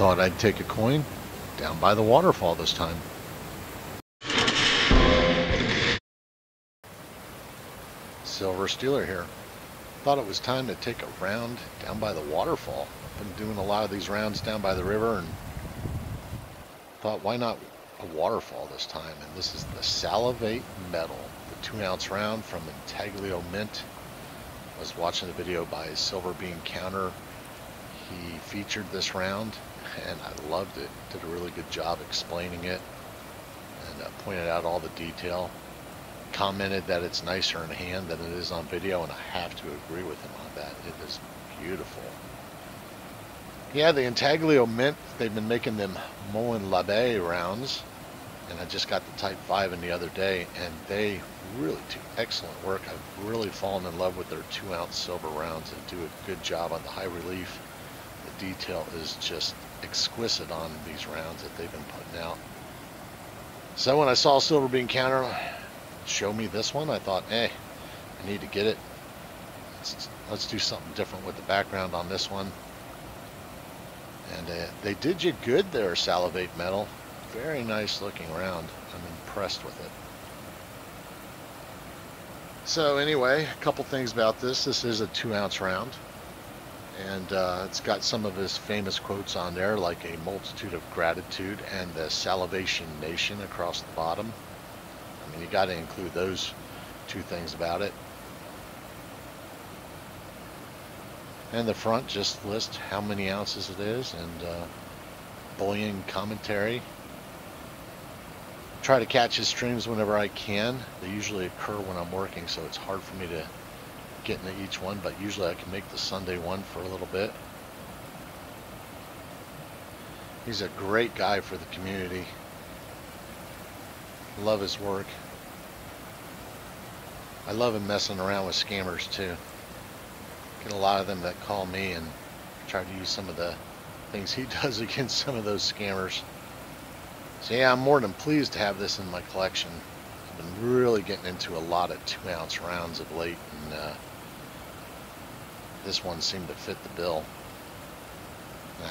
Thought I'd take a coin down by the waterfall this time. Silver Steeler here. Thought it was time to take a round down by the waterfall. I've been doing a lot of these rounds down by the river and thought why not a waterfall this time and this is the Salivate Metal, the two ounce round from Intaglio Mint. I was watching the video by Silver Bean Counter. He featured this round and I loved it. Did a really good job explaining it and uh, pointed out all the detail. Commented that it's nicer in hand than it is on video and I have to agree with him on that. It is beautiful. Yeah, the Intaglio Mint, they've been making them Molon Labe rounds. And I just got the Type 5 in the other day, and they really do excellent work. I've really fallen in love with their 2 ounce silver rounds and do a good job on the high relief. The detail is just exquisite on these rounds that they've been putting out. So when I saw Silver Bean Counter show me this one, I thought, hey, I need to get it. Let's, let's do something different with the background on this one. And uh, they did you good there, Salivate Metal. Very nice looking round. I'm impressed with it. So anyway, a couple things about this. This is a two ounce round. And uh, it's got some of his famous quotes on there, like a multitude of gratitude and the salivation nation across the bottom. I mean, you got to include those two things about it. And the front just lists how many ounces it is and uh, bullion commentary. Try to catch his streams whenever I can. They usually occur when I'm working, so it's hard for me to get into each one, but usually I can make the Sunday one for a little bit. He's a great guy for the community. Love his work. I love him messing around with scammers too get a lot of them that call me and try to use some of the things he does against some of those scammers. So yeah, I'm more than pleased to have this in my collection. I've been really getting into a lot of two ounce rounds of late and uh, this one seemed to fit the bill.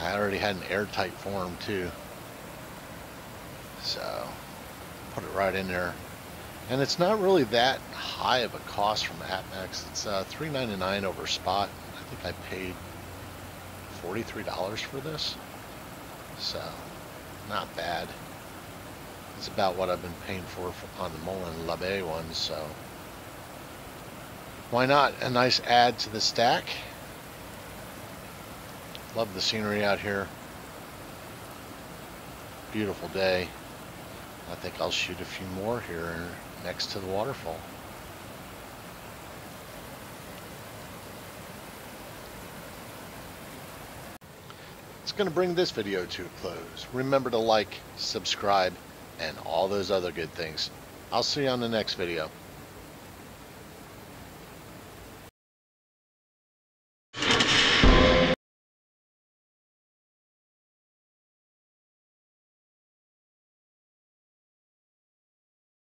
I already had an airtight form too. So put it right in there. And it's not really that high of a cost from APMEX. It's uh, $3.99 over spot. I think I paid $43 for this. So, not bad. It's about what I've been paying for, for on the Molon Labe one, so why not? A nice add to the stack. Love the scenery out here. Beautiful day. I think I'll shoot a few more here next to the waterfall. It's going to bring this video to a close. Remember to like, subscribe, and all those other good things. I'll see you on the next video.